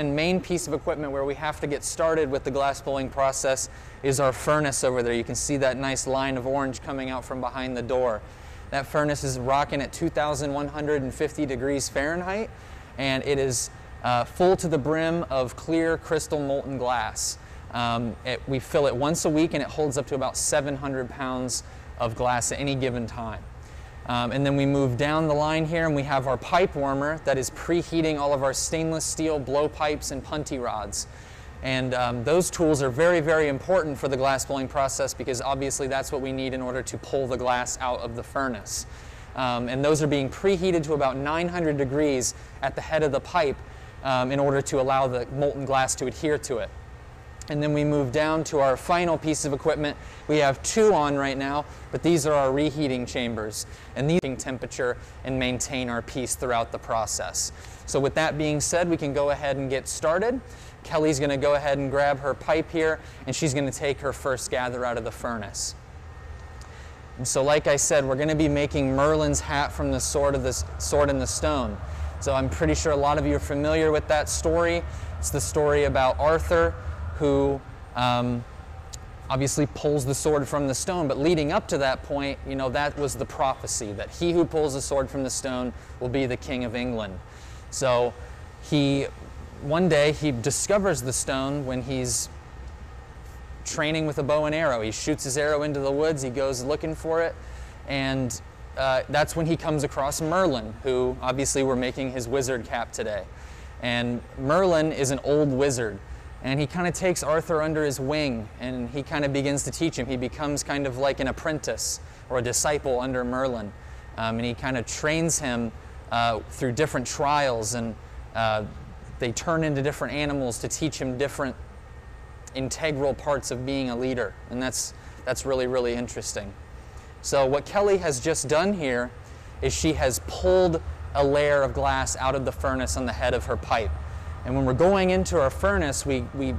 and main piece of equipment where we have to get started with the glass blowing process is our furnace over there. You can see that nice line of orange coming out from behind the door. That furnace is rocking at 2,150 degrees Fahrenheit, and it is uh, full to the brim of clear crystal molten glass. Um, it, we fill it once a week, and it holds up to about 700 pounds of glass at any given time. Um, and then we move down the line here and we have our pipe warmer that is preheating all of our stainless steel blowpipes and punty rods. And um, those tools are very, very important for the glass blowing process because obviously that's what we need in order to pull the glass out of the furnace. Um, and those are being preheated to about 900 degrees at the head of the pipe um, in order to allow the molten glass to adhere to it. And then we move down to our final piece of equipment. We have two on right now, but these are our reheating chambers. And these temperature and maintain our piece throughout the process. So with that being said, we can go ahead and get started. Kelly's going to go ahead and grab her pipe here, and she's going to take her first gather out of the furnace. And so like I said, we're going to be making Merlin's hat from the sword, of the sword in the stone. So I'm pretty sure a lot of you are familiar with that story. It's the story about Arthur who um, obviously pulls the sword from the stone. But leading up to that point, you know, that was the prophecy that he who pulls the sword from the stone will be the king of England. So he, one day, he discovers the stone when he's training with a bow and arrow. He shoots his arrow into the woods, he goes looking for it, and uh, that's when he comes across Merlin, who obviously we're making his wizard cap today. And Merlin is an old wizard and he kind of takes Arthur under his wing and he kind of begins to teach him. He becomes kind of like an apprentice or a disciple under Merlin. Um, and he kind of trains him uh, through different trials and uh, they turn into different animals to teach him different integral parts of being a leader. And that's, that's really, really interesting. So, what Kelly has just done here is she has pulled a layer of glass out of the furnace on the head of her pipe. And when we're going into our furnace, we, we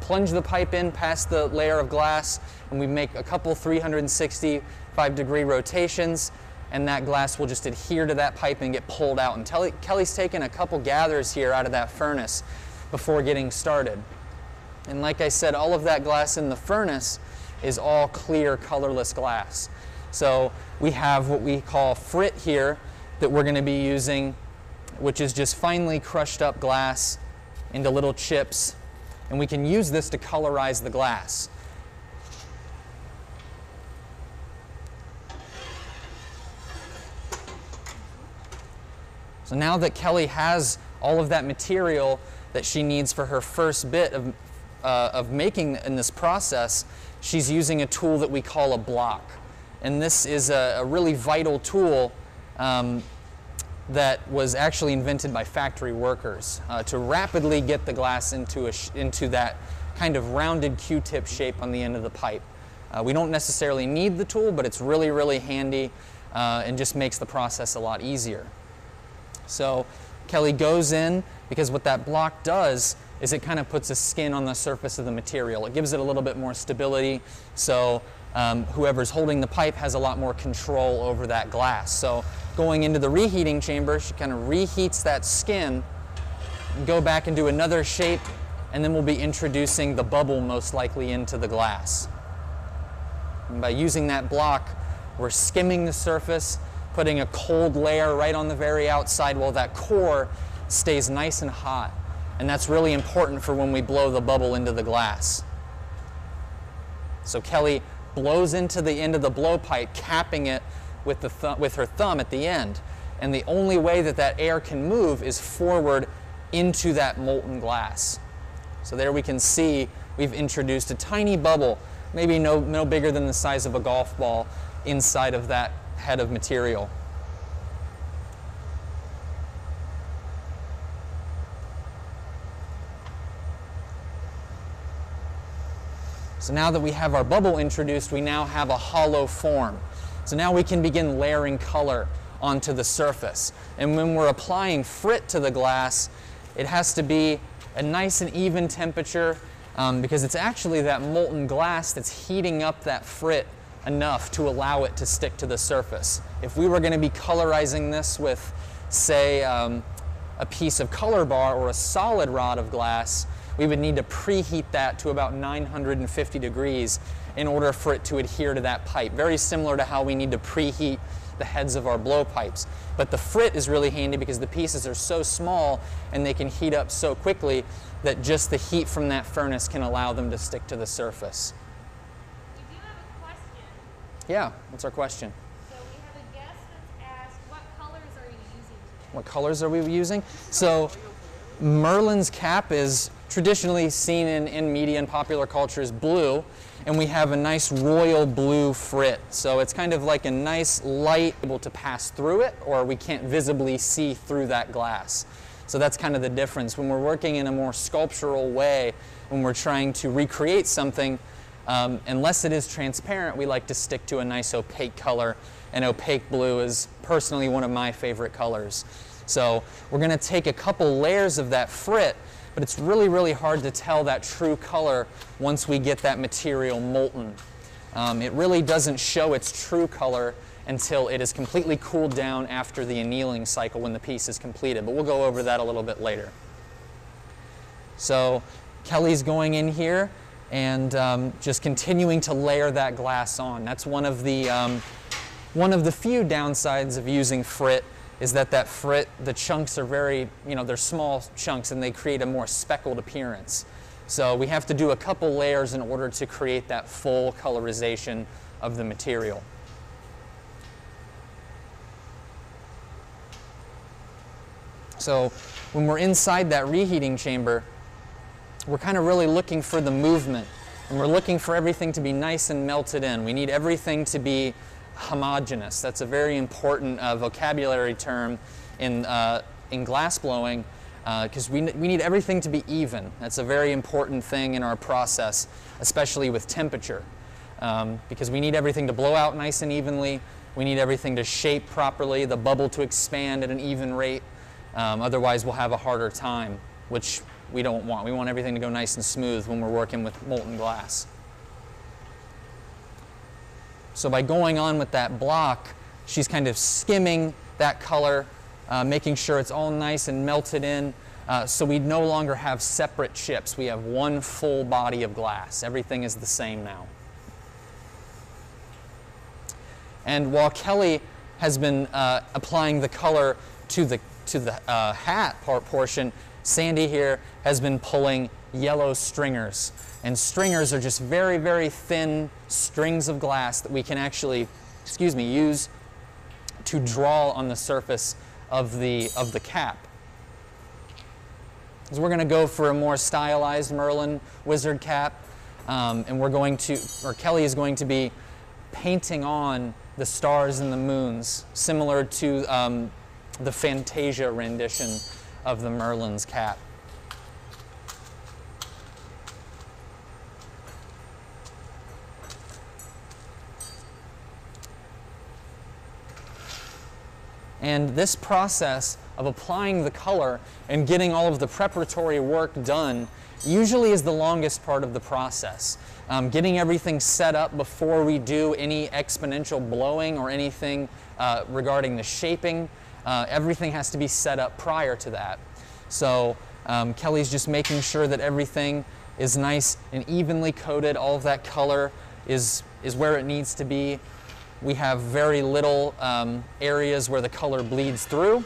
plunge the pipe in past the layer of glass and we make a couple 365 degree rotations and that glass will just adhere to that pipe and get pulled out. And Kelly, Kelly's taken a couple gathers here out of that furnace before getting started. And like I said, all of that glass in the furnace is all clear, colorless glass. So we have what we call frit here that we're going to be using which is just finely crushed up glass into little chips, and we can use this to colorize the glass. So now that Kelly has all of that material that she needs for her first bit of, uh, of making in this process, she's using a tool that we call a block. And this is a, a really vital tool um, that was actually invented by factory workers uh, to rapidly get the glass into, a into that kind of rounded Q-tip shape on the end of the pipe. Uh, we don't necessarily need the tool, but it's really, really handy uh, and just makes the process a lot easier. So Kelly goes in because what that block does is it kind of puts a skin on the surface of the material. It gives it a little bit more stability so um, whoever's holding the pipe has a lot more control over that glass. So going into the reheating chamber, she kind of reheats that skin, go back and do another shape, and then we'll be introducing the bubble most likely into the glass. And by using that block, we're skimming the surface, putting a cold layer right on the very outside while that core stays nice and hot. And that's really important for when we blow the bubble into the glass. So Kelly blows into the end of the blowpipe, capping it with, the th with her thumb at the end. And the only way that that air can move is forward into that molten glass. So there we can see we've introduced a tiny bubble, maybe no, no bigger than the size of a golf ball, inside of that head of material. So now that we have our bubble introduced, we now have a hollow form. So now we can begin layering color onto the surface. And when we're applying frit to the glass, it has to be a nice and even temperature um, because it's actually that molten glass that's heating up that frit enough to allow it to stick to the surface. If we were going to be colorizing this with, say, um, a piece of color bar or a solid rod of glass, we would need to preheat that to about 950 degrees in order for it to adhere to that pipe. Very similar to how we need to preheat the heads of our blowpipes. But the frit is really handy because the pieces are so small and they can heat up so quickly that just the heat from that furnace can allow them to stick to the surface. We do have a question. Yeah, what's our question? So we have a guest that's asked, what colors are you using today? What colors are we using? So Merlin's cap is traditionally seen in, in media and popular culture is blue, and we have a nice royal blue frit. So it's kind of like a nice light able to pass through it, or we can't visibly see through that glass. So that's kind of the difference. When we're working in a more sculptural way, when we're trying to recreate something, um, unless it is transparent, we like to stick to a nice opaque color, and opaque blue is personally one of my favorite colors. So we're going to take a couple layers of that frit, but it's really, really hard to tell that true color once we get that material molten. Um, it really doesn't show its true color until it is completely cooled down after the annealing cycle when the piece is completed, but we'll go over that a little bit later. So Kelly's going in here and um, just continuing to layer that glass on. That's one of the um, one of the few downsides of using frit is that that frit, the chunks are very, you know, they're small chunks and they create a more speckled appearance. So we have to do a couple layers in order to create that full colorization of the material. So when we're inside that reheating chamber, we're kind of really looking for the movement and we're looking for everything to be nice and melted in. We need everything to be homogeneous. That's a very important uh, vocabulary term in, uh, in glass blowing because uh, we, we need everything to be even. That's a very important thing in our process, especially with temperature, um, because we need everything to blow out nice and evenly. We need everything to shape properly, the bubble to expand at an even rate. Um, otherwise, we'll have a harder time, which we don't want. We want everything to go nice and smooth when we're working with molten glass. So by going on with that block, she's kind of skimming that color, uh, making sure it's all nice and melted in. Uh, so we no longer have separate chips. We have one full body of glass. Everything is the same now. And while Kelly has been uh, applying the color to the, to the uh, hat part portion, Sandy here has been pulling yellow stringers. And stringers are just very, very thin strings of glass that we can actually, excuse me, use to draw on the surface of the, of the cap. So we're going to go for a more stylized Merlin wizard cap. Um, and we're going to, or Kelly is going to be painting on the stars and the moons, similar to um, the Fantasia rendition of the Merlin's cap. And this process of applying the color and getting all of the preparatory work done usually is the longest part of the process. Um, getting everything set up before we do any exponential blowing or anything uh, regarding the shaping, uh, everything has to be set up prior to that. So um, Kelly's just making sure that everything is nice and evenly coated, all of that color is, is where it needs to be. We have very little um, areas where the color bleeds through.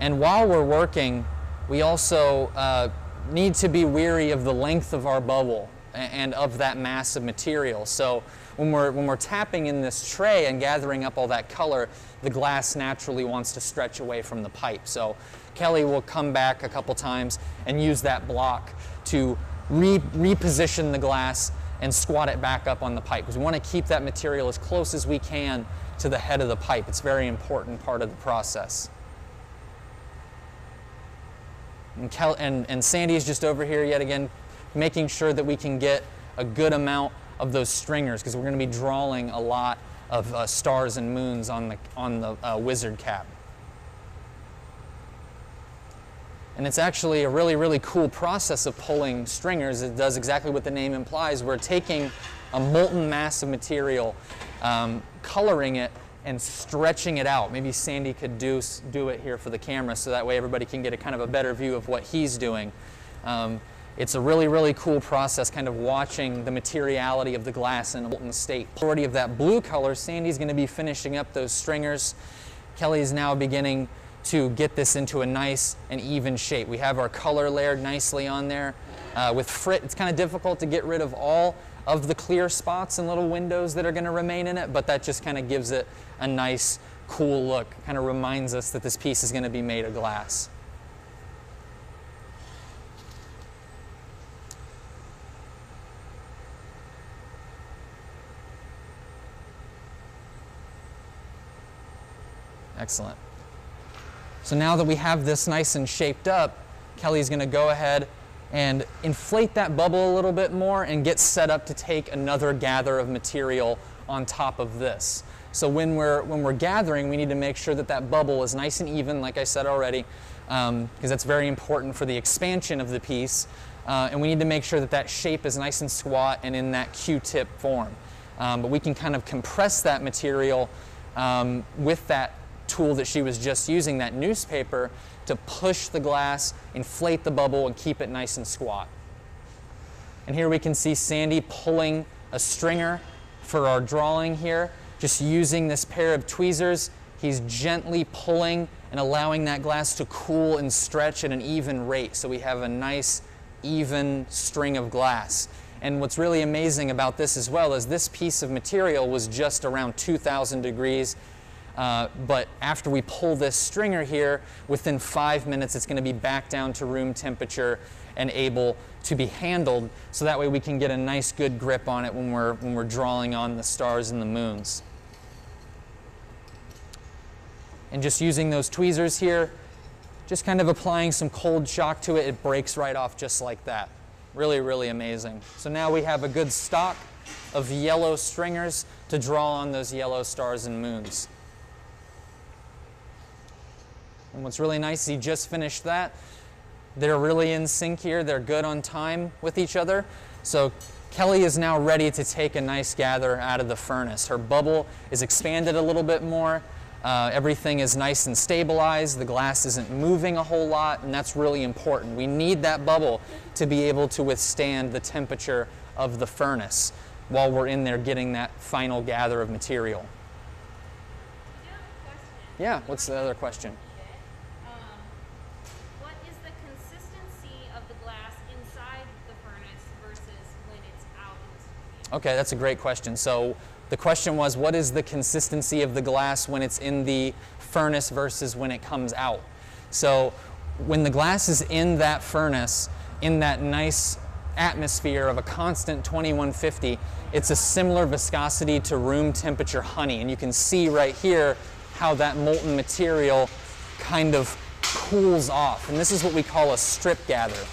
And while we're working, we also uh, need to be weary of the length of our bubble and of that mass of material. So when we're, when we're tapping in this tray and gathering up all that color, the glass naturally wants to stretch away from the pipe. So Kelly will come back a couple times and use that block to re reposition the glass and squat it back up on the pipe because we want to keep that material as close as we can to the head of the pipe. It's a very important part of the process. And, Kel and, and Sandy is just over here yet again making sure that we can get a good amount of those stringers because we're going to be drawing a lot of uh, stars and moons on the, on the uh, wizard cap. And it's actually a really, really cool process of pulling stringers. It does exactly what the name implies. We're taking a molten mass of material, um, coloring it, and stretching it out. Maybe Sandy could do, do it here for the camera so that way everybody can get a kind of a better view of what he's doing. Um, it's a really, really cool process, kind of watching the materiality of the glass in a molten state. Majority of that blue color, Sandy's going to be finishing up those stringers. Kelly is now beginning to get this into a nice and even shape. We have our color layered nicely on there. Uh, with frit, it's kind of difficult to get rid of all of the clear spots and little windows that are going to remain in it, but that just kind of gives it a nice, cool look. Kind of reminds us that this piece is going to be made of glass. Excellent. So now that we have this nice and shaped up, Kelly's going to go ahead and inflate that bubble a little bit more and get set up to take another gather of material on top of this. So when we're, when we're gathering, we need to make sure that that bubble is nice and even, like I said already, because um, that's very important for the expansion of the piece. Uh, and we need to make sure that that shape is nice and squat and in that Q-tip form. Um, but we can kind of compress that material um, with that tool that she was just using, that newspaper, to push the glass, inflate the bubble, and keep it nice and squat. And here we can see Sandy pulling a stringer for our drawing here. Just using this pair of tweezers, he's gently pulling and allowing that glass to cool and stretch at an even rate. So we have a nice, even string of glass. And what's really amazing about this as well is this piece of material was just around 2,000 degrees uh, but after we pull this stringer here, within five minutes it's going to be back down to room temperature and able to be handled so that way we can get a nice good grip on it when we're, when we're drawing on the stars and the moons. And just using those tweezers here, just kind of applying some cold shock to it, it breaks right off just like that. Really, really amazing. So now we have a good stock of yellow stringers to draw on those yellow stars and moons. And what's really nice, he just finished that. They're really in sync here. They're good on time with each other. So Kelly is now ready to take a nice gather out of the furnace. Her bubble is expanded a little bit more. Uh, everything is nice and stabilized. The glass isn't moving a whole lot, and that's really important. We need that bubble to be able to withstand the temperature of the furnace while we're in there getting that final gather of material. Yeah, what's the other question? Okay, that's a great question. So the question was, what is the consistency of the glass when it's in the furnace versus when it comes out? So when the glass is in that furnace, in that nice atmosphere of a constant 2150, it's a similar viscosity to room temperature honey. And you can see right here how that molten material kind of cools off. And this is what we call a strip gather.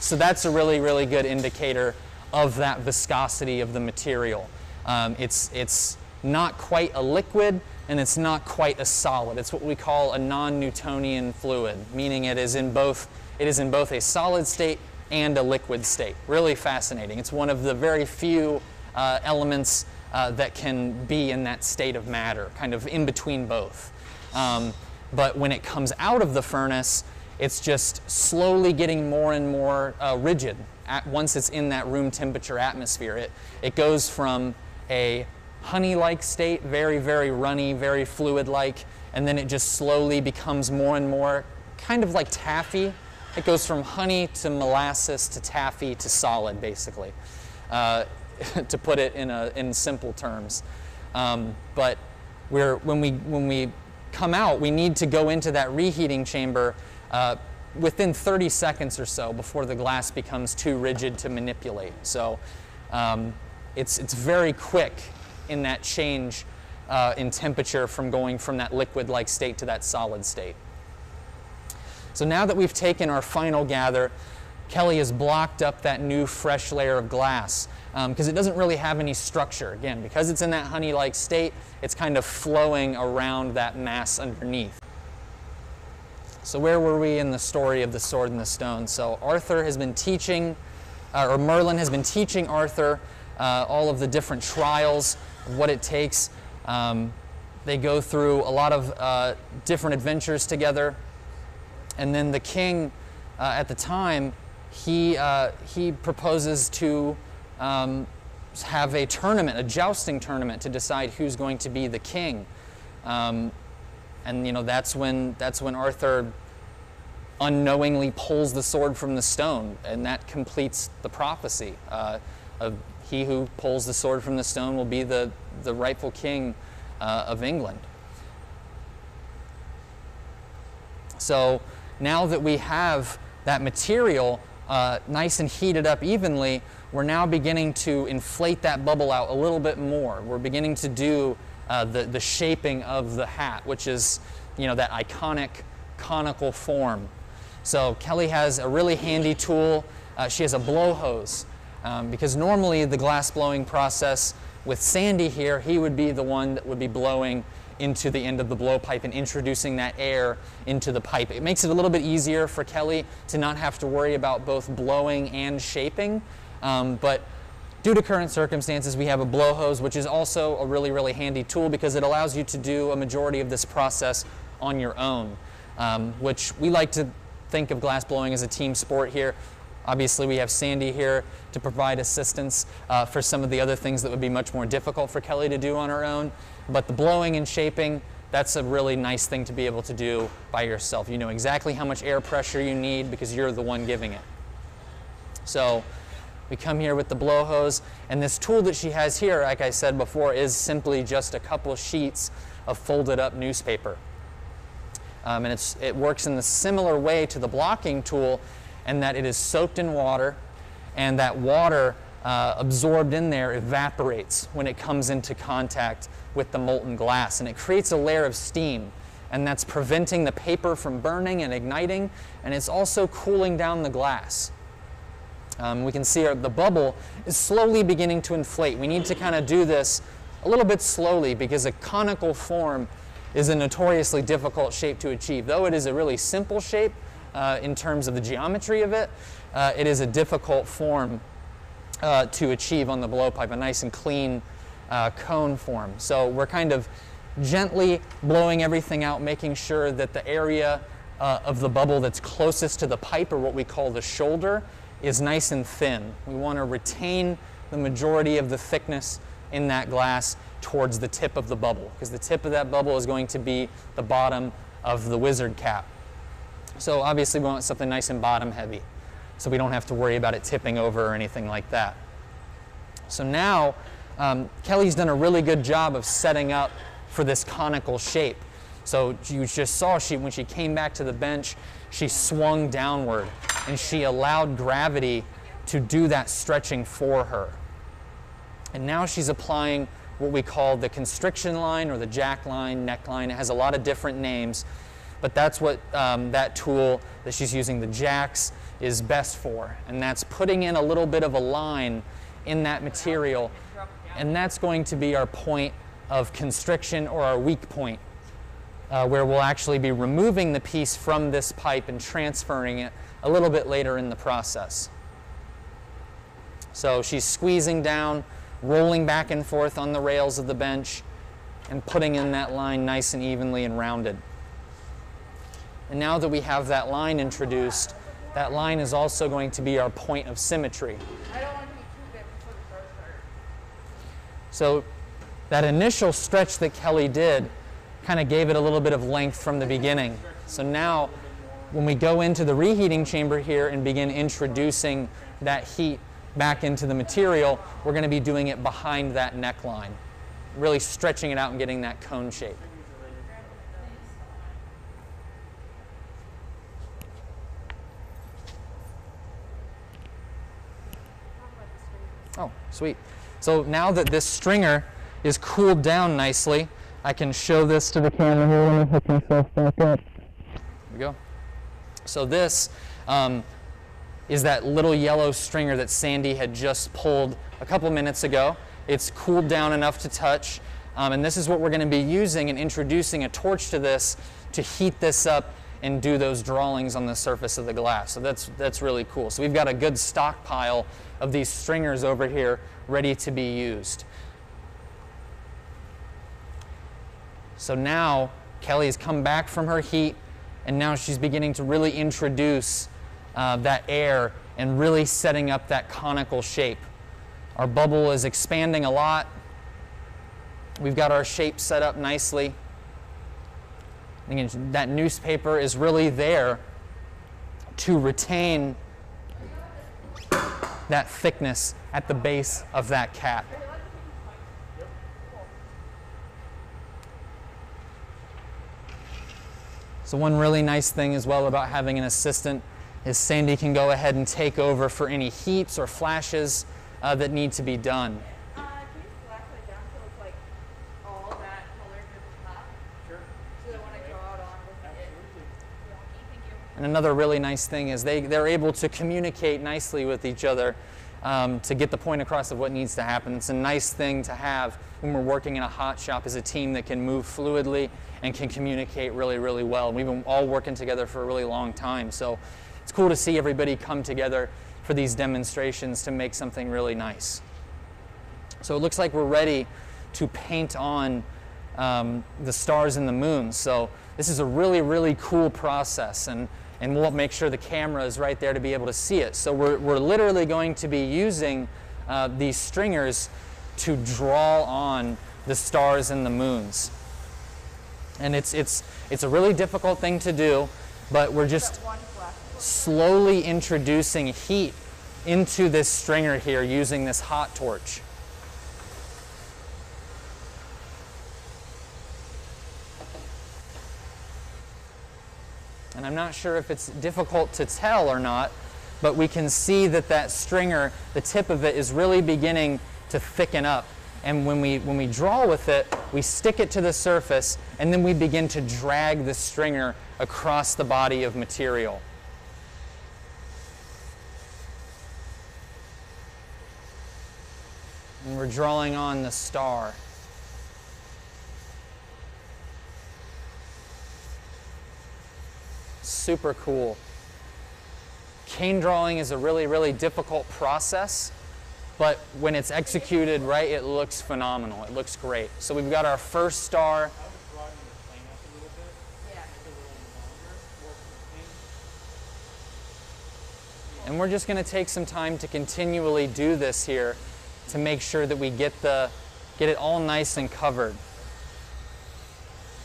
So that's a really, really good indicator of that viscosity of the material. Um, it's, it's not quite a liquid and it's not quite a solid. It's what we call a non-Newtonian fluid, meaning it is in both, it is in both a solid state and a liquid state. Really fascinating. It's one of the very few uh, elements uh, that can be in that state of matter, kind of in between both. Um, but when it comes out of the furnace, it's just slowly getting more and more uh, rigid at, once it's in that room temperature atmosphere. It, it goes from a honey-like state, very, very runny, very fluid-like, and then it just slowly becomes more and more kind of like taffy. It goes from honey to molasses to taffy to solid, basically, uh, to put it in, a, in simple terms. Um, but we're, when, we, when we come out, we need to go into that reheating chamber uh, within 30 seconds or so before the glass becomes too rigid to manipulate. So um, it's, it's very quick in that change uh, in temperature from going from that liquid-like state to that solid state. So now that we've taken our final gather, Kelly has blocked up that new fresh layer of glass because um, it doesn't really have any structure. Again, because it's in that honey-like state, it's kind of flowing around that mass underneath. So where were we in the story of the sword and the stone? So Arthur has been teaching, uh, or Merlin has been teaching Arthur uh, all of the different trials, what it takes. Um, they go through a lot of uh, different adventures together. And then the king, uh, at the time, he, uh, he proposes to um, have a tournament, a jousting tournament, to decide who's going to be the king. Um, and you know that's when that's when Arthur unknowingly pulls the sword from the stone, and that completes the prophecy. Uh, of he who pulls the sword from the stone will be the, the rightful king uh, of England. So now that we have that material uh, nice and heated up evenly, we're now beginning to inflate that bubble out a little bit more. We're beginning to do uh, the, the shaping of the hat, which is, you know, that iconic conical form. So Kelly has a really handy tool. Uh, she has a blow hose um, because normally the glass blowing process with Sandy here, he would be the one that would be blowing into the end of the blowpipe and introducing that air into the pipe. It makes it a little bit easier for Kelly to not have to worry about both blowing and shaping. Um, but Due to current circumstances, we have a blow hose, which is also a really, really handy tool because it allows you to do a majority of this process on your own, um, which we like to think of glass blowing as a team sport here. Obviously, we have Sandy here to provide assistance uh, for some of the other things that would be much more difficult for Kelly to do on her own. But the blowing and shaping, that's a really nice thing to be able to do by yourself. You know exactly how much air pressure you need because you're the one giving it. So we come here with the blow hose, and this tool that she has here, like I said before, is simply just a couple sheets of folded up newspaper. Um, and it works in the similar way to the blocking tool in that it is soaked in water, and that water uh, absorbed in there evaporates when it comes into contact with the molten glass, and it creates a layer of steam. And that's preventing the paper from burning and igniting, and it's also cooling down the glass. Um, we can see our, the bubble is slowly beginning to inflate. We need to kind of do this a little bit slowly because a conical form is a notoriously difficult shape to achieve. Though it is a really simple shape uh, in terms of the geometry of it, uh, it is a difficult form uh, to achieve on the blowpipe, a nice and clean uh, cone form. So we're kind of gently blowing everything out, making sure that the area uh, of the bubble that's closest to the pipe, or what we call the shoulder, is nice and thin. We want to retain the majority of the thickness in that glass towards the tip of the bubble because the tip of that bubble is going to be the bottom of the wizard cap. So obviously we want something nice and bottom heavy so we don't have to worry about it tipping over or anything like that. So now um, Kelly's done a really good job of setting up for this conical shape. So you just saw she when she came back to the bench, she swung downward and she allowed gravity to do that stretching for her. And now she's applying what we call the constriction line or the jack line, neckline. It has a lot of different names, but that's what um, that tool that she's using, the jacks, is best for. And that's putting in a little bit of a line in that material, and that's going to be our point of constriction or our weak point, uh, where we'll actually be removing the piece from this pipe and transferring it a little bit later in the process. So she's squeezing down, rolling back and forth on the rails of the bench, and putting in that line nice and evenly and rounded. And now that we have that line introduced, that line is also going to be our point of symmetry. So that initial stretch that Kelly did kind of gave it a little bit of length from the beginning. So now when we go into the reheating chamber here and begin introducing that heat back into the material, we're going to be doing it behind that neckline, really stretching it out and getting that cone shape. Oh, sweet. So now that this stringer is cooled down nicely, I can show this to the camera here. Let me hook myself back up. There we go. So this um, is that little yellow stringer that Sandy had just pulled a couple minutes ago. It's cooled down enough to touch. Um, and this is what we're going to be using and introducing a torch to this to heat this up and do those drawings on the surface of the glass. So that's, that's really cool. So we've got a good stockpile of these stringers over here ready to be used. So now Kelly has come back from her heat, and now she's beginning to really introduce uh, that air and really setting up that conical shape. Our bubble is expanding a lot. We've got our shape set up nicely. Again, that newspaper is really there to retain that thickness at the base of that cap. So one really nice thing as well about having an assistant is Sandy can go ahead and take over for any heats or flashes uh, that need to be done. Uh, can you slack that down so it's like all that color to the top? Sure. So that when I go out on with it. Thank you. And another really nice thing is they, they're able to communicate nicely with each other um, to get the point across of what needs to happen. It's a nice thing to have when we're working in a hot shop as a team that can move fluidly and can communicate really, really well. We've been all working together for a really long time. So it's cool to see everybody come together for these demonstrations to make something really nice. So it looks like we're ready to paint on um, the stars and the moon. So this is a really, really cool process, and, and we'll make sure the camera is right there to be able to see it. So we're, we're literally going to be using uh, these stringers to draw on the stars and the moons. And it's, it's, it's a really difficult thing to do, but we're just slowly introducing heat into this stringer here using this hot torch. And I'm not sure if it's difficult to tell or not, but we can see that that stringer, the tip of it is really beginning to thicken up. And when we, when we draw with it, we stick it to the surface and then we begin to drag the stringer across the body of material. And we're drawing on the star. Super cool. Cane drawing is a really, really difficult process, but when it's executed right, it looks phenomenal. It looks great. So we've got our first star. And we're just going to take some time to continually do this here to make sure that we get the get it all nice and covered.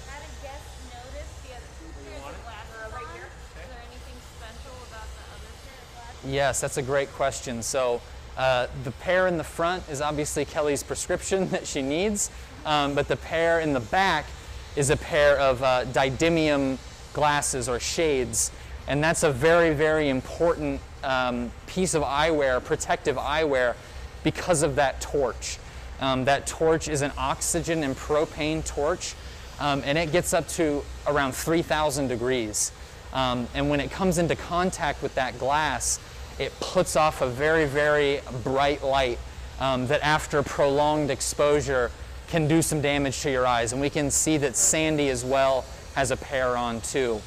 Had a guest notice the other two pairs of glasses on. Is there anything special about the other pair of glasses? Yes, that's a great question. So uh, the pair in the front is obviously Kelly's prescription that she needs, um, but the pair in the back is a pair of uh, didymium glasses or shades, and that's a very, very important um, piece of eyewear, protective eyewear, because of that torch. Um, that torch is an oxygen and propane torch, um, and it gets up to around 3,000 degrees. Um, and when it comes into contact with that glass, it puts off a very, very bright light um, that, after prolonged exposure, can do some damage to your eyes. And we can see that Sandy as well has a pair on too.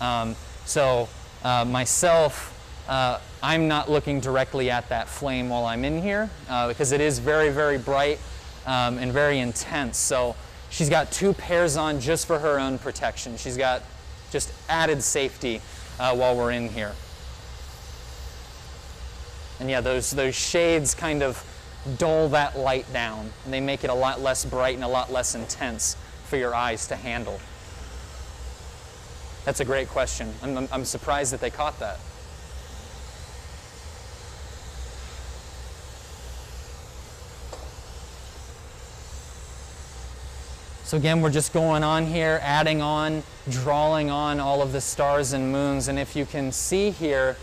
Um, so, uh, myself, uh, I'm not looking directly at that flame while I'm in here uh, because it is very, very bright um, and very intense. So, she's got two pairs on just for her own protection. She's got just added safety uh, while we're in here. And yeah, those, those shades kind of dull that light down. And they make it a lot less bright and a lot less intense for your eyes to handle. That's a great question. I'm, I'm, I'm surprised that they caught that. So again, we're just going on here, adding on, drawing on all of the stars and moons. And if you can see here,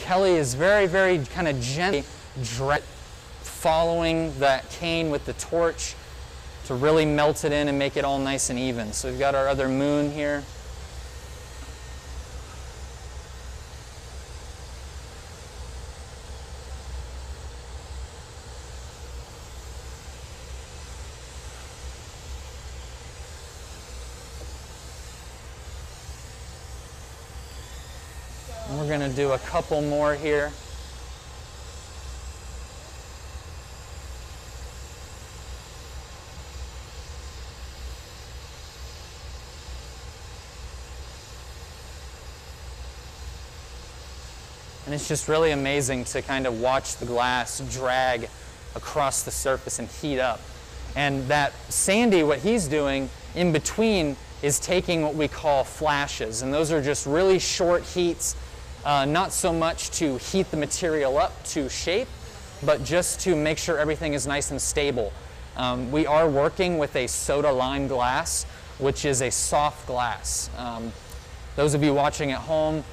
Kelly is very, very kind of gently following that cane with the torch to really melt it in and make it all nice and even. So we've got our other moon here. We're gonna do a couple more here. And it's just really amazing to kind of watch the glass drag across the surface and heat up. And that Sandy, what he's doing in between is taking what we call flashes. And those are just really short heats uh, not so much to heat the material up to shape, but just to make sure everything is nice and stable. Um, we are working with a soda lime glass, which is a soft glass. Um, those of you watching at home,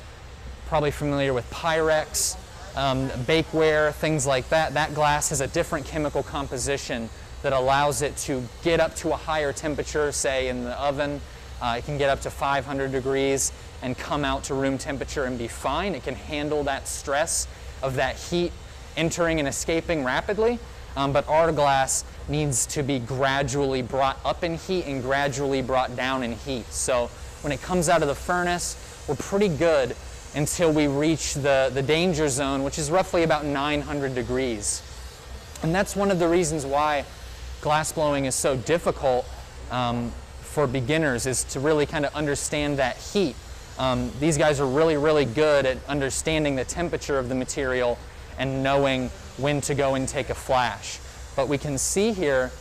probably familiar with Pyrex, um, bakeware, things like that. That glass has a different chemical composition that allows it to get up to a higher temperature, say in the oven. Uh, it can get up to 500 degrees and come out to room temperature and be fine. It can handle that stress of that heat entering and escaping rapidly. Um, but our glass needs to be gradually brought up in heat and gradually brought down in heat. So when it comes out of the furnace, we're pretty good until we reach the, the danger zone, which is roughly about 900 degrees. And that's one of the reasons why glass blowing is so difficult um, for beginners, is to really kind of understand that heat. Um, these guys are really, really good at understanding the temperature of the material and knowing when to go and take a flash. But we can see here,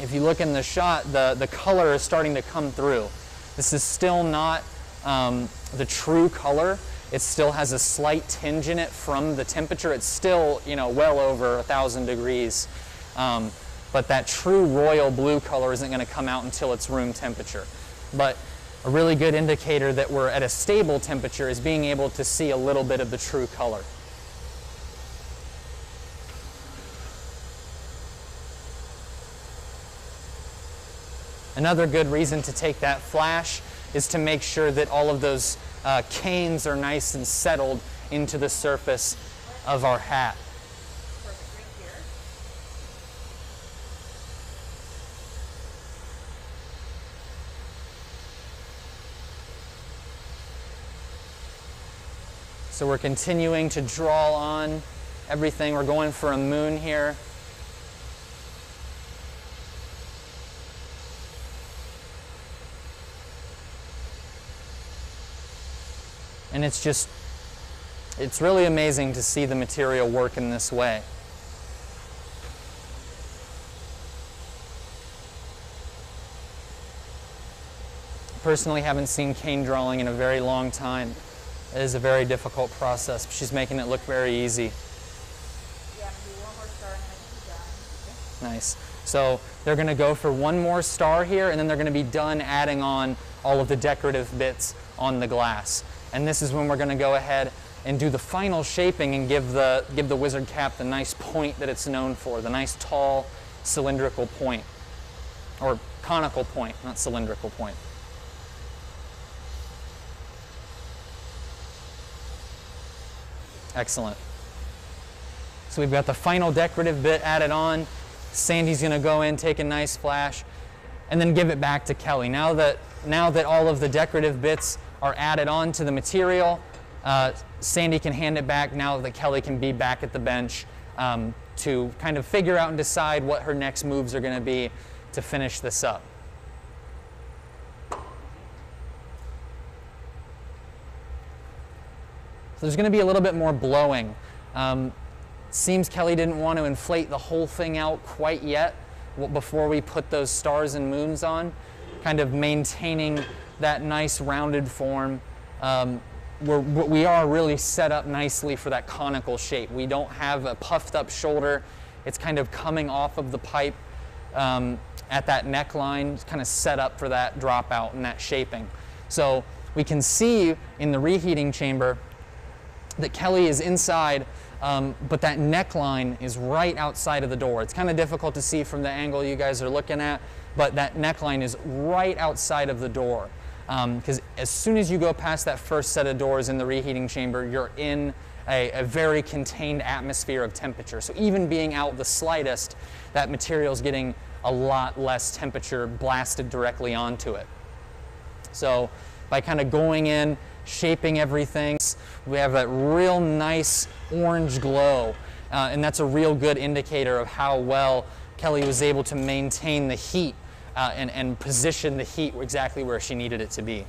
if you look in the shot, the, the color is starting to come through. This is still not um, the true color. It still has a slight tinge in it from the temperature. It's still, you know, well over a thousand degrees. Um, but that true royal blue color isn't going to come out until it's room temperature. But a really good indicator that we're at a stable temperature is being able to see a little bit of the true color. Another good reason to take that flash is to make sure that all of those uh, canes are nice and settled into the surface of our hat. So we're continuing to draw on everything. We're going for a moon here. And it's just, it's really amazing to see the material work in this way. Personally, haven't seen cane drawing in a very long time. It is a very difficult process. But she's making it look very easy. Nice. So they're going to go for one more star here, and then they're going to be done adding on all of the decorative bits on the glass. And this is when we're going to go ahead and do the final shaping and give the, give the wizard cap the nice point that it's known for, the nice tall cylindrical point, or conical point, not cylindrical point. Excellent. So we've got the final decorative bit added on. Sandy's going to go in, take a nice flash, and then give it back to Kelly. Now that, now that all of the decorative bits are added on to the material, uh, Sandy can hand it back now that Kelly can be back at the bench um, to kind of figure out and decide what her next moves are going to be to finish this up. So there's going to be a little bit more blowing. Um, seems Kelly didn't want to inflate the whole thing out quite yet before we put those stars and moons on, kind of maintaining that nice rounded form. Um, we're, we are really set up nicely for that conical shape. We don't have a puffed up shoulder. It's kind of coming off of the pipe um, at that neckline, it's kind of set up for that dropout and that shaping. So we can see in the reheating chamber that Kelly is inside, um, but that neckline is right outside of the door. It's kind of difficult to see from the angle you guys are looking at, but that neckline is right outside of the door. Because um, as soon as you go past that first set of doors in the reheating chamber, you're in a, a, very contained atmosphere of temperature. So even being out the slightest, that material is getting a lot less temperature blasted directly onto it. So by kind of going in, shaping everything. We have that real nice orange glow, uh, and that's a real good indicator of how well Kelly was able to maintain the heat uh, and, and position the heat exactly where she needed it to be.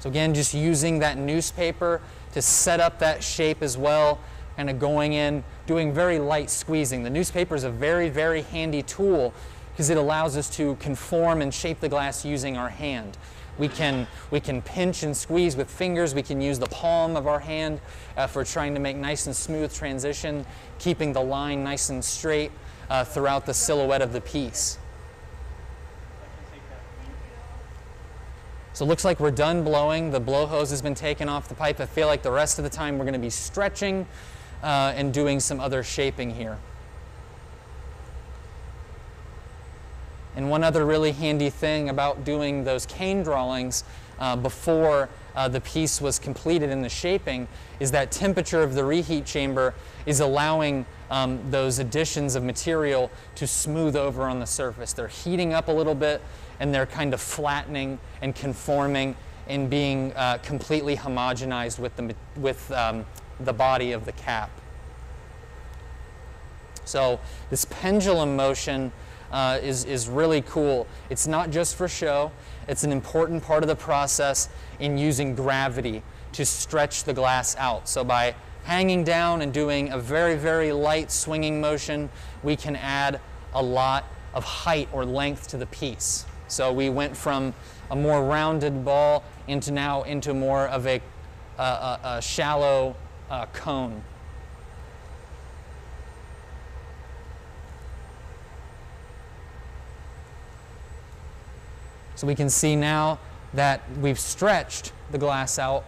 So again, just using that newspaper to set up that shape as well, kind of going in, doing very light squeezing. The newspaper is a very, very handy tool because it allows us to conform and shape the glass using our hand. We can, we can pinch and squeeze with fingers. We can use the palm of our hand uh, for trying to make nice and smooth transition, keeping the line nice and straight uh, throughout the silhouette of the piece. So it looks like we're done blowing. The blow hose has been taken off the pipe. I feel like the rest of the time we're going to be stretching uh, and doing some other shaping here. And one other really handy thing about doing those cane drawings uh, before uh, the piece was completed in the shaping is that temperature of the reheat chamber is allowing um, those additions of material to smooth over on the surface. They're heating up a little bit and they're kind of flattening and conforming and being uh, completely homogenized with, the, with um, the body of the cap. So this pendulum motion uh, is, is really cool. It's not just for show, it's an important part of the process in using gravity to stretch the glass out. So by hanging down and doing a very, very light swinging motion, we can add a lot of height or length to the piece. So we went from a more rounded ball into now into more of a, a, a shallow uh, cone. So we can see now that we've stretched the glass out.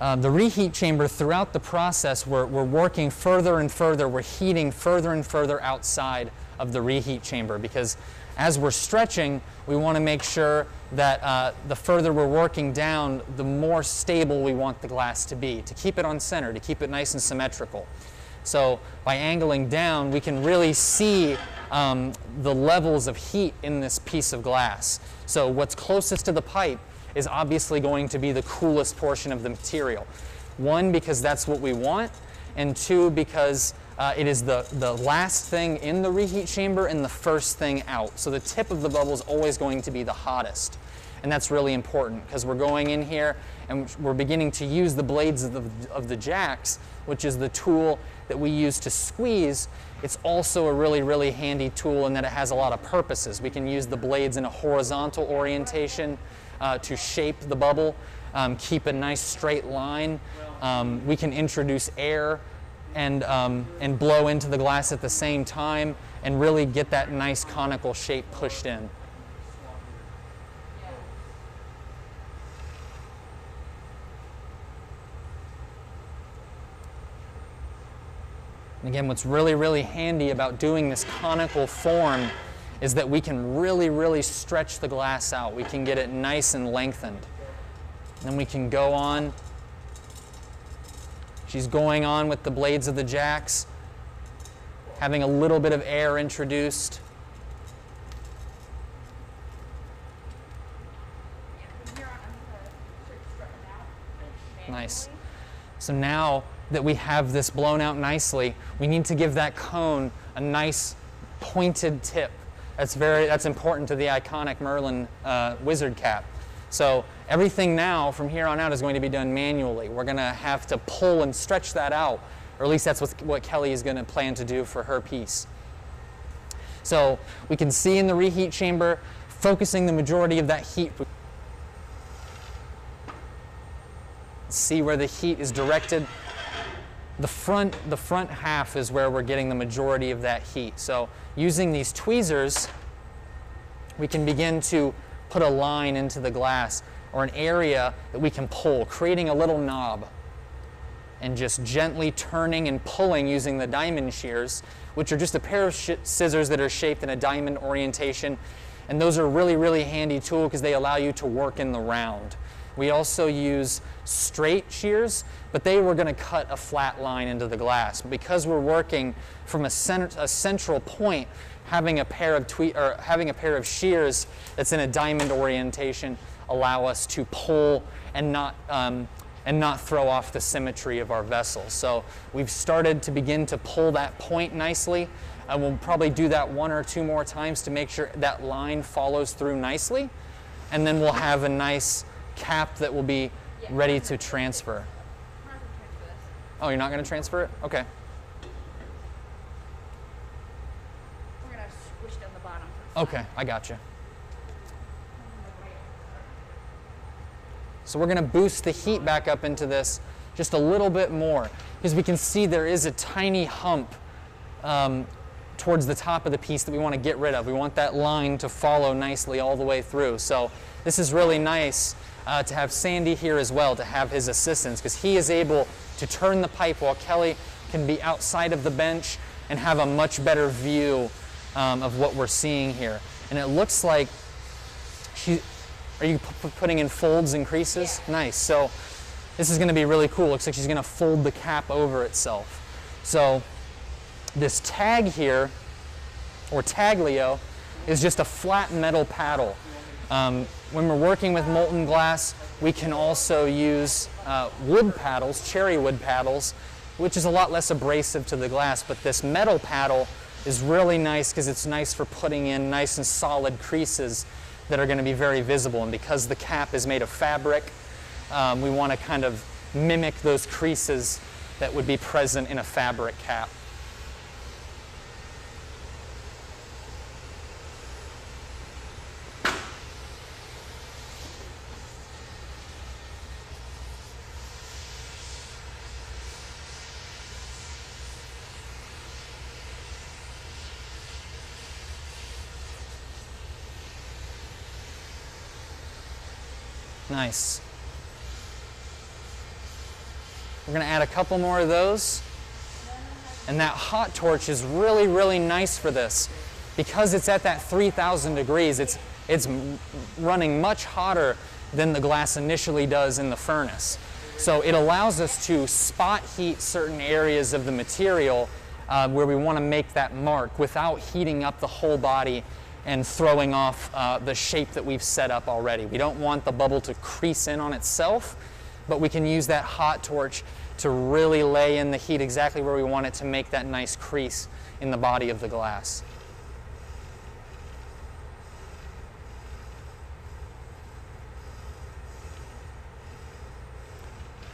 Um, the reheat chamber throughout the process, we're, we're working further and further, we're heating further and further outside of the reheat chamber because as we're stretching, we want to make sure that uh, the further we're working down, the more stable we want the glass to be, to keep it on center, to keep it nice and symmetrical. So by angling down, we can really see um, the levels of heat in this piece of glass. So what's closest to the pipe is obviously going to be the coolest portion of the material. One, because that's what we want, and two, because uh, it is the, the last thing in the reheat chamber and the first thing out. So the tip of the bubble is always going to be the hottest. And that's really important because we're going in here and we're beginning to use the blades of the, of the jacks, which is the tool that we use to squeeze. It's also a really, really handy tool in that it has a lot of purposes. We can use the blades in a horizontal orientation uh, to shape the bubble, um, keep a nice straight line. Um, we can introduce air and, um, and blow into the glass at the same time and really get that nice conical shape pushed in. And again, what's really, really handy about doing this conical form is that we can really, really stretch the glass out. We can get it nice and lengthened. And then we can go on She's going on with the blades of the jacks, having a little bit of air introduced. Nice. So now that we have this blown out nicely, we need to give that cone a nice pointed tip. That's very that's important to the iconic Merlin uh, wizard cap. So everything now from here on out is going to be done manually. We're going to have to pull and stretch that out, or at least that's what, what Kelly is going to plan to do for her piece. So we can see in the reheat chamber, focusing the majority of that heat. See where the heat is directed. The front, the front half is where we're getting the majority of that heat. So using these tweezers, we can begin to put a line into the glass or an area that we can pull, creating a little knob and just gently turning and pulling using the diamond shears, which are just a pair of scissors that are shaped in a diamond orientation. And those are really, really handy tool because they allow you to work in the round. We also use straight shears, but they were going to cut a flat line into the glass. Because we're working from a, center, a central point, having a pair of tweet or having a pair of shears that's in a diamond orientation allow us to pull and not um, and not throw off the symmetry of our vessel. So we've started to begin to pull that point nicely. And we'll probably do that one or two more times to make sure that line follows through nicely. And then we'll have a nice cap that will be Yeah. ready to transfer. I'm not gonna transfer. Oh, you're not going to transfer it? Okay. We're gonna squish down the bottom. Okay, I got you. So we're going to boost the heat back up into this just a little bit more because we can see there is a tiny hump um, towards the top of the piece that we want to get rid of. We want that line to follow nicely all the way through. So this is really nice uh, to have Sandy here as well to have his assistance because he is able to turn the pipe while Kelly can be outside of the bench and have a much better view um, of what we're seeing here. And it looks like she, are you pu- pu- putting in folds and creases? Nice. So this is going to be really cool. Looks like she's going to fold the cap over itself. So this tag here, or taglio, is just a flat metal paddle. Um, when we're working with molten glass, we can also use uh, wood paddles, cherry wood paddles, which is a lot less abrasive to the glass. But this metal paddle is really nice because it's nice for putting in nice and solid creases that are going to be very visible. And because the cap is made of fabric, um, we want to kind of mimic those creases that would be present in a fabric cap. Nice. We're going to add a couple more of those. And that hot torch is really, really nice for this. Because it's at that 3,000 degrees, it's, it's running much hotter than the glass initially does in the furnace. So it allows us to spot heat certain areas of the material uh, where we want to make that mark without heating up the whole body and throwing off uh, the shape that we've set up already. We don't want the bubble to crease in on itself, but we can use that hot torch to really lay in the heat exactly where we want it to make that nice crease in the body of the glass.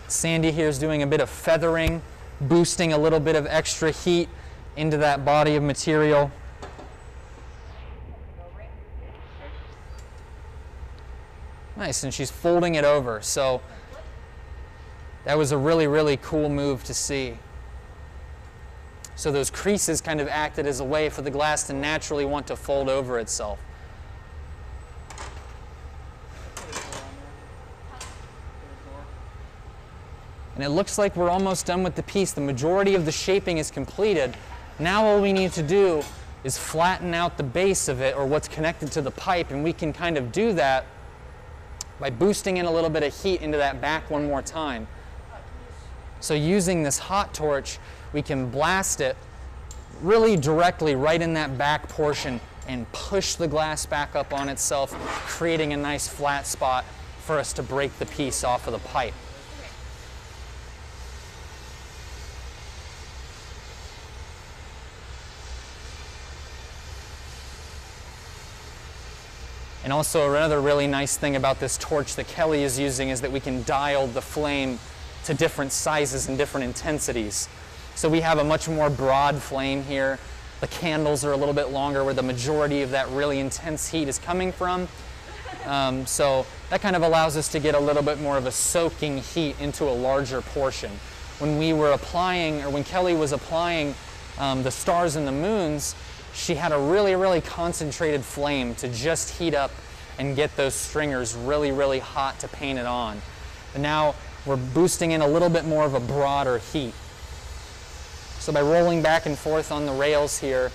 Sandy here is doing a bit of feathering, boosting a little bit of extra heat into that body of material. Nice, and she's folding it over. So that was a really, really cool move to see. So those creases kind of acted as a way for the glass to naturally want to fold over itself. And it looks like we're almost done with the piece. The majority of the shaping is completed. Now all we need to do is flatten out the base of it or what's connected to the pipe and we can kind of do that by boosting in a little bit of heat into that back one more time. So using this hot torch, we can blast it really directly right in that back portion and push the glass back up on itself, creating a nice flat spot for us to break the piece off of the pipe. And also another really nice thing about this torch that Kelly is using is that we can dial the flame to different sizes and different intensities. So we have a much more broad flame here. The candles are a little bit longer where the majority of that really intense heat is coming from. Um, so that kind of allows us to get a little bit more of a soaking heat into a larger portion. When we were applying, or when Kelly was applying um, the stars and the moons, she had a really, really concentrated flame to just heat up and get those stringers really, really hot to paint it on. But now we're boosting in a little bit more of a broader heat. So by rolling back and forth on the rails here,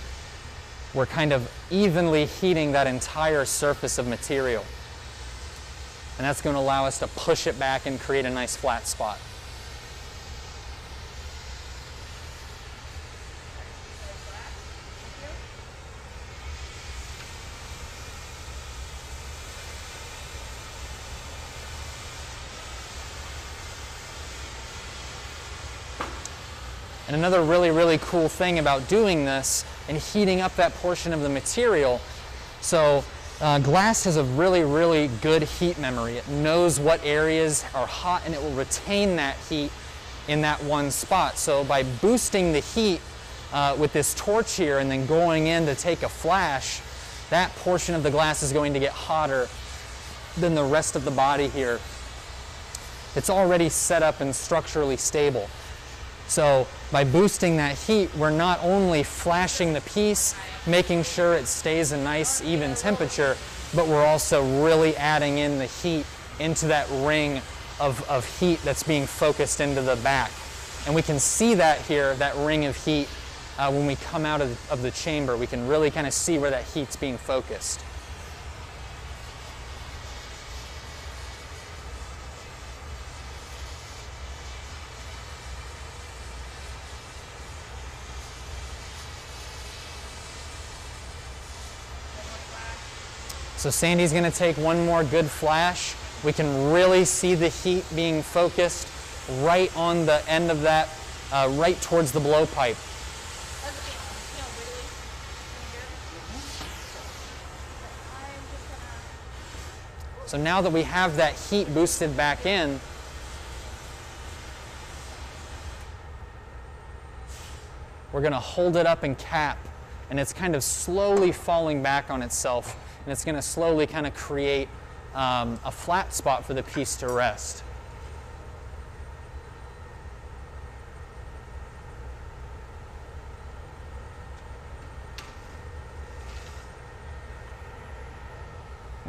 we're kind of evenly heating that entire surface of material. And that's going to allow us to push it back and create a nice flat spot. And another really, really cool thing about doing this and heating up that portion of the material, so Uh, glass has a really, really good heat memory. It knows what areas are hot and it will retain that heat in that one spot. So by boosting the heat uh, with this torch here and then going in to take a flash, that portion of the glass is going to get hotter than the rest of the body here. It's already set up and structurally stable. So by boosting that heat, we're not only flashing the piece, making sure it stays a nice even temperature, but we're also really adding in the heat into that ring of, of heat that's being focused into the back. And we can see that here, that ring of heat, uh, when we come out of, of the chamber. We can really kind of see where that heat's being focused. So Sandy's gonna take one more good flash. We can really see the heat being focused right on the end of that, uh, right towards the blowpipe. So now that we have that heat boosted back in, we're gonna hold it up and cap, and it's kind of slowly falling back on itself, and it's gonna slowly kind of create um, a flat spot for the piece to rest.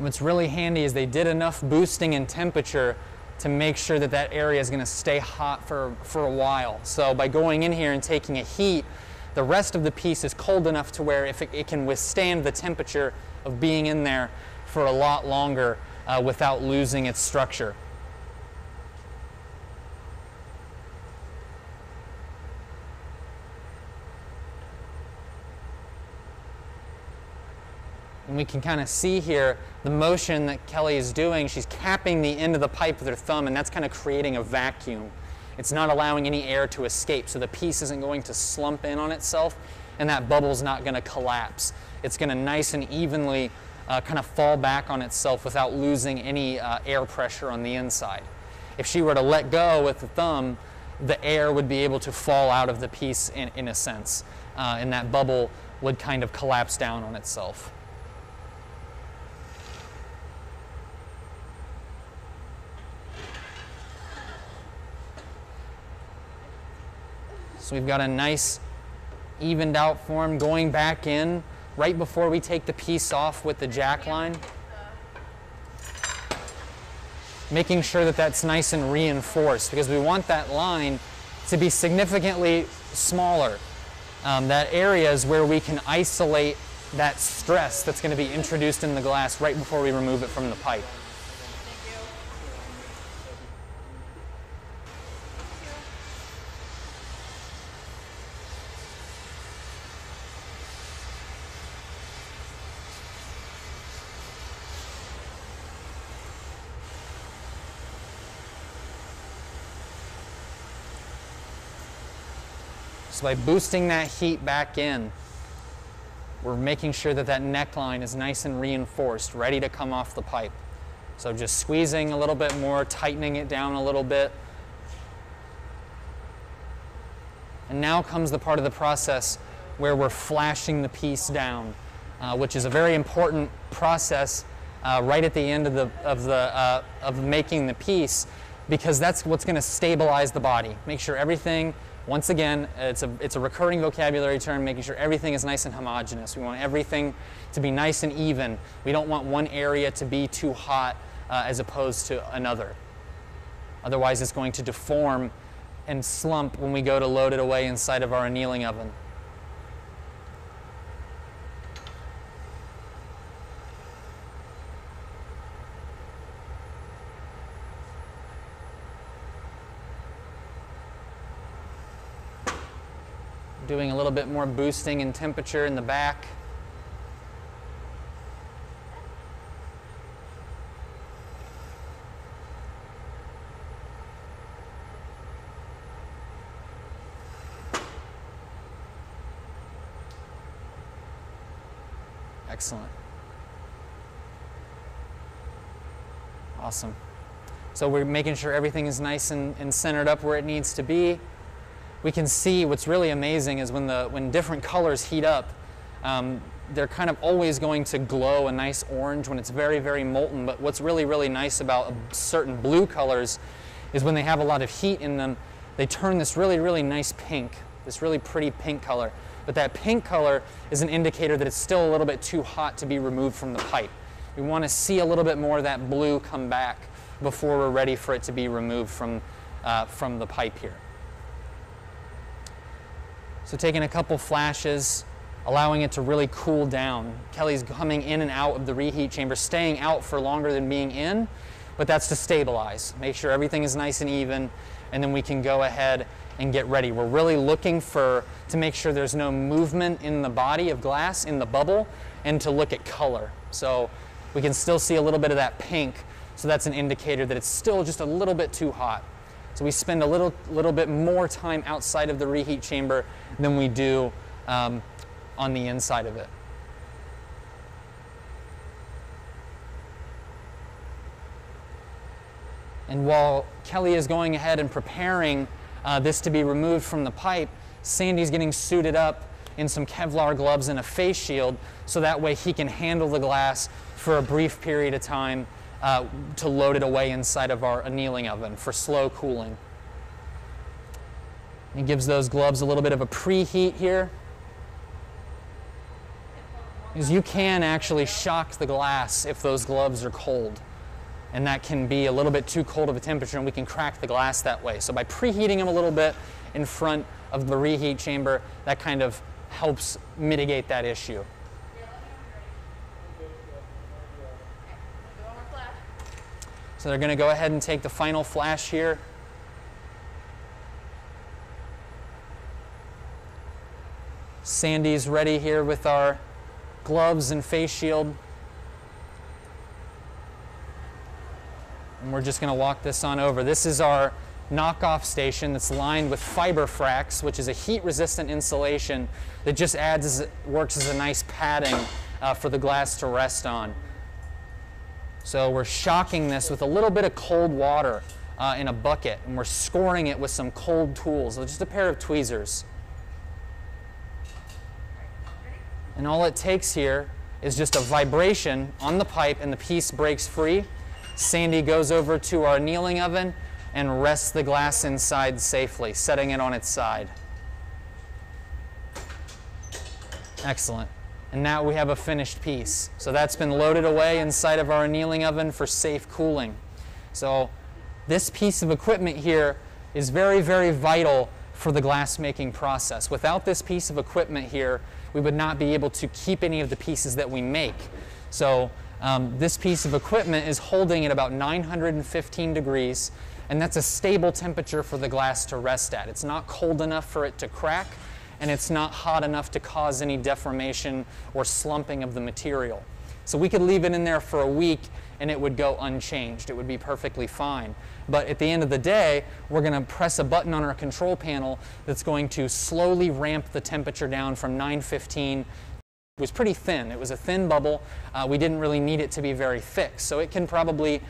And what's really handy is they did enough boosting in temperature to make sure that that area is going to stay hot for, for a while. So by going in here and taking a heat, the rest of the piece is cold enough to where if it, it can withstand the temperature of being in there for a lot longer uh, without losing its structure. And we can kind of see here the motion that Kelly is doing. She's capping the end of the pipe with her thumb, and that's kind of creating a vacuum. It's not allowing any air to escape, so the piece isn't going to slump in on itself, and that bubble's not going to collapse. It's going to nice and evenly uh, kind of fall back on itself without losing any uh, air pressure on the inside. If she were to let go with the thumb, the air would be able to fall out of the piece in, in a sense, uh, and that bubble would kind of collapse down on itself. So we've got a nice evened out form going back in right before we take the piece off with the jack line. Making sure that that's nice and reinforced because we want that line to be significantly smaller. Um, that area is where we can isolate that stress that's going to be introduced in the glass right before we remove it from the pipe. By boosting that heat back in, we're making sure that that neckline is nice and reinforced, ready to come off the pipe. So just squeezing a little bit more, tightening it down a little bit. And now comes the part of the process where we're flashing the piece down, uh, which is a very important process uh, right at the end of the, of, the, uh, of making the piece because that's what's going to stabilize the body. Make sure everything once again, it's a, it's a recurring vocabulary term, making sure everything is nice and homogeneous. We want everything to be nice and even. We don't want one area to be too hot uh, as opposed to another. Otherwise, it's going to deform and slump when we go to load it away inside of our annealing oven. Doing a little bit more boosting in temperature in the back. Excellent. Awesome. So we're making sure everything is nice and, and centered up where it needs to be. We can see what's really amazing is when the when different colors heat up, um, they're kind of always going to glow a nice orange when it's very very molten. But what's really really nice about certain blue colors is when they have a lot of heat in them, they turn this really really nice pink, this really pretty pink color. But that pink color is an indicator that it's still a little bit too hot to be removed from the pipe. We want to see a little bit more of that blue come back before we're ready for it to be removed from, uh, from the pipe here. So taking a couple flashes, allowing it to really cool down. Kelly's coming in and out of the reheat chamber, staying out for longer than being in, but that's to stabilize. Make sure everything is nice and even, and then we can go ahead and get ready. We're really looking for to make sure there's no movement in the body of glass in the bubble and to look at color. So we can still see a little bit of that pink, so that's an indicator that it's still just a little bit too hot. So we spend a little, little bit more time outside of the reheat chamber than we do um, on the inside of it. And while Kelly is going ahead and preparing uh, this to be removed from the pipe, Sandy's getting suited up in some Kevlar gloves and a face shield so that way he can handle the glass for a brief period of time uh, to load it away inside of our annealing oven for slow cooling. He gives those gloves a little bit of a preheat here. Because you can actually shock the glass if those gloves are cold. And that can be a little bit too cold of a temperature, and we can crack the glass that way. So by preheating them a little bit in front of the reheat chamber, that kind of helps mitigate that issue. So they're going to go ahead and take the final flash here. Sandy's ready here with our gloves and face shield. And we're just going to walk this on over. This is our knockoff station that's lined with fiber FiberFrax, which is a heat-resistant insulation that just adds, works as a nice padding uh, for the glass to rest on. So we're shocking this with a little bit of cold water uh, in a bucket, and we're scoring it with some cold tools, so just a pair of tweezers. And all it takes here is just a vibration on the pipe, and the piece breaks free. Sandy goes over to our annealing oven and rests the glass inside safely, setting it on its side. Excellent. And now we have a finished piece. So that's been loaded away inside of our annealing oven for safe cooling. So this piece of equipment here is very, very vital for the glass making process. Without this piece of equipment here, we would not be able to keep any of the pieces that we make. So um, this piece of equipment is holding at about 915 degrees, and that's a stable temperature for the glass to rest at. It's not cold enough for it to crack, and it's not hot enough to cause any deformation or slumping of the material. So we could leave it in there for a week and it would go unchanged. It would be perfectly fine. But at the end of the day, we're going to press a button on our control panel that's going to slowly ramp the temperature down from 915 it was pretty thin. It was a thin bubble. Uh, we didn't really need it to be very thick. So it can probably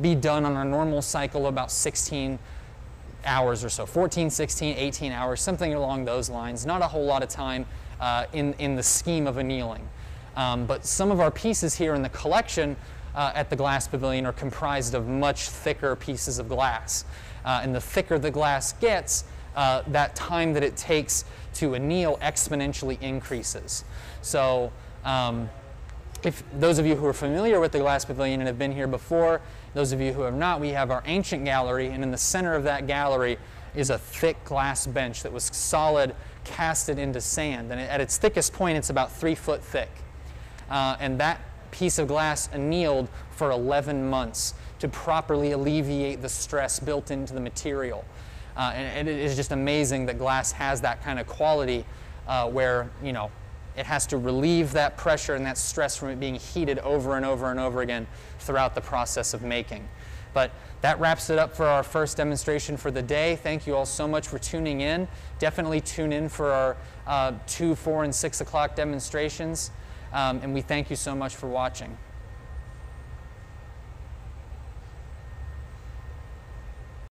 be done on a normal cycle about 16 hours or so 14, 16, 18 hours, something along those lines. Not a whole lot of time uh, in, in the scheme of annealing. Um, but some of our pieces here in the collection uh, at the Glass Pavilion are comprised of much thicker pieces of glass. Uh, and the thicker the glass gets, uh, that time that it takes to anneal exponentially increases. So um, if those of you who are familiar with the Glass Pavilion and have been here before, those of you who have not, we have our ancient gallery, and in the center of that gallery is a thick glass bench that was solid, casted into sand. And at its thickest point, it's about three foot thick. Uh, and that piece of glass annealed for 11 months to properly alleviate the stress built into the material. Uh, and, it is just amazing that glass has that kind of quality uh, where, you know, it has to relieve that pressure and that stress from it being heated over and over and over again throughout the process of making. But that wraps it up for our first demonstration for the day. Thank you all so much for tuning in. Definitely tune in for our uh, 2, 4, and 6 o'clock demonstrations. Um, and we thank you so much for watching.